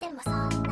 でもさ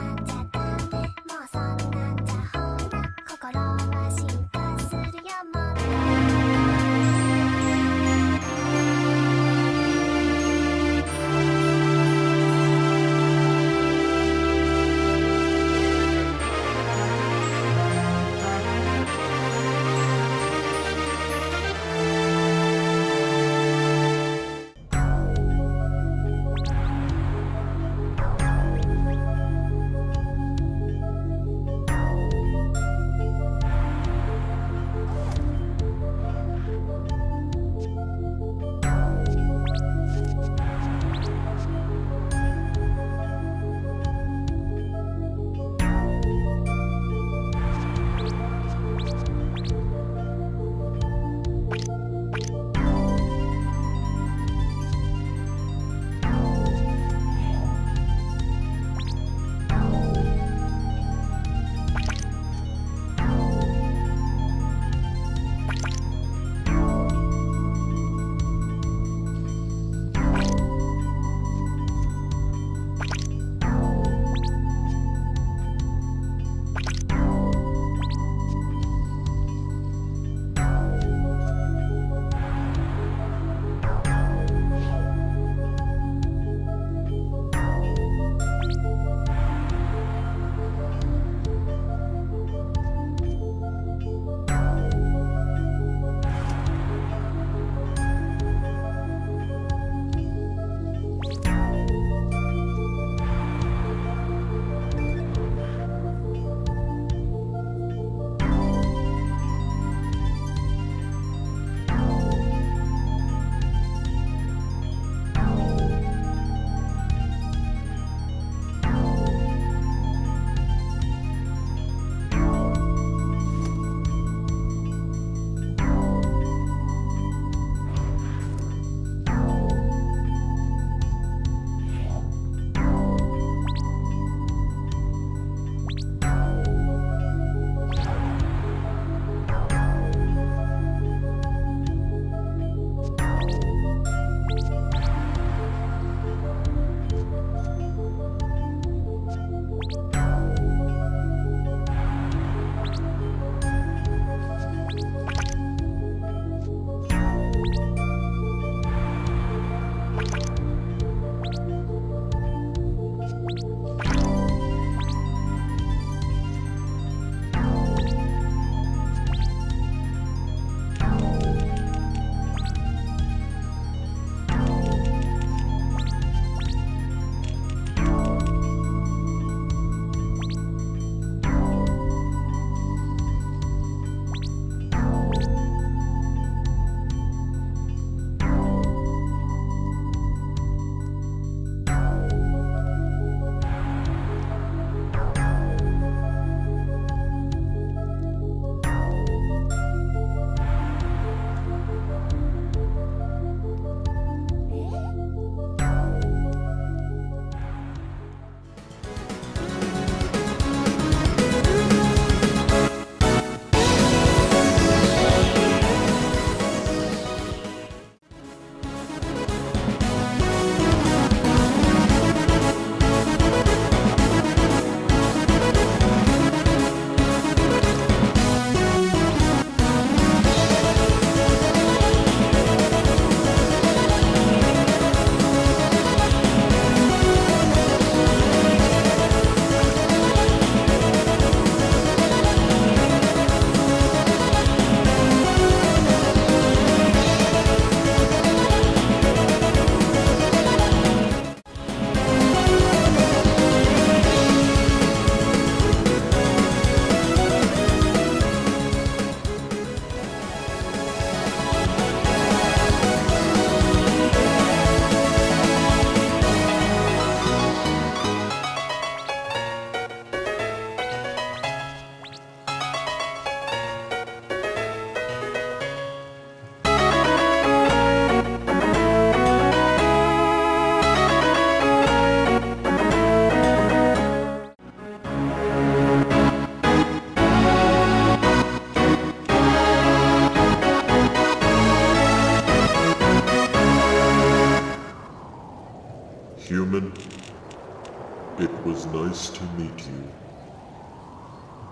It was nice to meet you.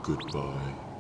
Goodbye.